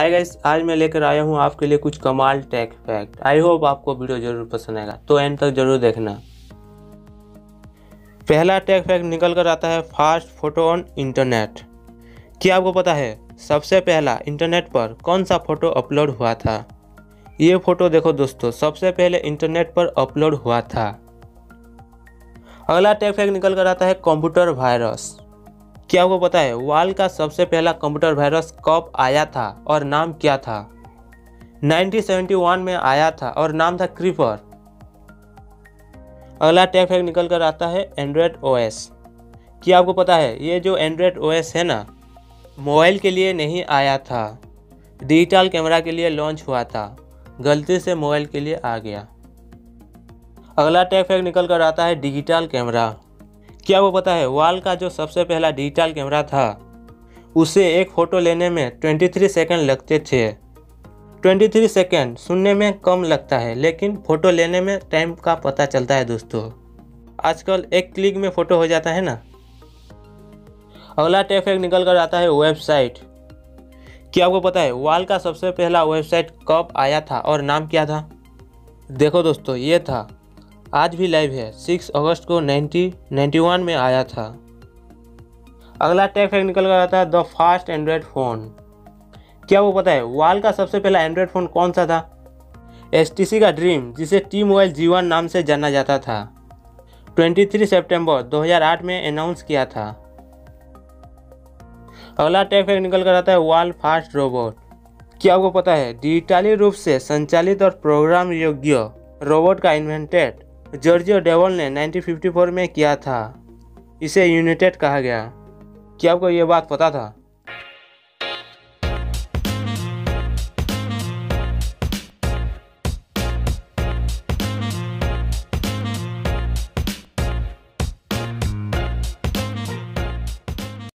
Hi guys आज मैं लेकर आया हूँ आपके लिए कुछ कमाल टेक फैक्ट आई होप आपको वीडियो ज़रूर पसंद आएगा तो एंड तक ज़रूर देखना। पहला टेक फैक्ट निकल कर आता है फास्ट फ़ोटो ऑन इंटरनेट क्या आपको पता है, सबसे पहला इंटरनेट पर कौन सा फ़ोटो अपलोड हुआ था? ये फ़ोटो देखो दोस्तों, सबसे पहले इंटरनेट पर अपलोड हुआ था। अगला टेक फैक्ट निकल कर आता है कंप्यूटर वायरस क्या आपको पता है? वाल का सबसे पहला कंप्यूटर वायरस कब आया था और नाम क्या था? 1971 में आया था और नाम था क्रीपर। अगला टेक फैक्ट निकल कर आता है एंड्रॉयड ओएस। क्या आपको पता है? ये जो एंड्रॉयड ओएस है ना, मोबाइल के लिए नहीं आया था। डिजिटल कैमरा के लिए लॉन्च हुआ था। गलती से मोबाइल के लिए आ गया। अगला टेक फैक्ट निकल कर आता है डिजिटल कैमरा। क्या वो पता है, वाल का जो सबसे पहला डिजिटल कैमरा था, उसे एक फ़ोटो लेने में 23 सेकंड लगते थे। 23 सेकंड सुनने में कम लगता है, लेकिन फ़ोटो लेने में टाइम का पता चलता है दोस्तों। आजकल एक क्लिक में फ़ोटो हो जाता है ना? अगला टेफेक्ट निकल कर आता है वेबसाइट क्या आपको पता है, वाल का सबसे पहला वेबसाइट कब आया था और नाम क्या था? देखो दोस्तों, ये था। आज भी लाइव है। 6 अगस्त को 1991 में आया था। अगला टेक फैक्ट निकल कर आता है द फास्ट एंड्रॉयड फ़ोन क्या वो पता है, वाल का सबसे पहला एंड्रॉयड फ़ोन कौन सा था? एसटीसी का ड्रीम जिसे टी मोबाइल जीवन नाम से जाना जाता था। 23 सितंबर 2008 में अनाउंस किया था। अगला टेक फैक्ट निकल कर आता है, वाल फास्ट रोबोट क्या आपको पता है डिजिटली रूप से संचालित और प्रोग्राम योग्य रोबोट का इन्वेंटेड जॉर्जियो डेवल ने 1954 में किया था। इसे यूनाइटेड कहा गया। क्या आपको ये बात पता था?